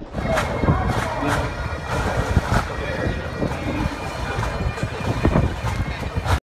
Yeah.